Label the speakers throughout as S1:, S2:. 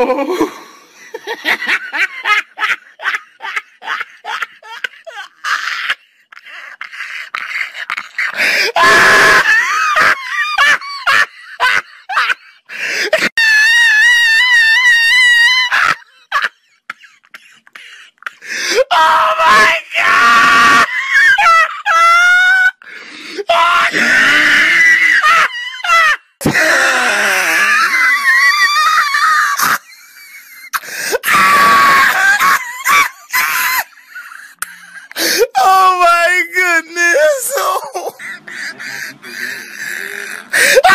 S1: Oh. Oh my goodness! Oh.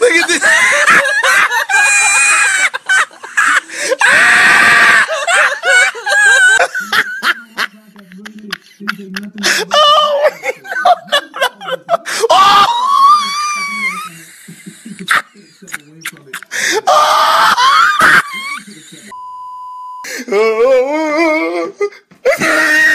S1: Look at this. Oh Oh!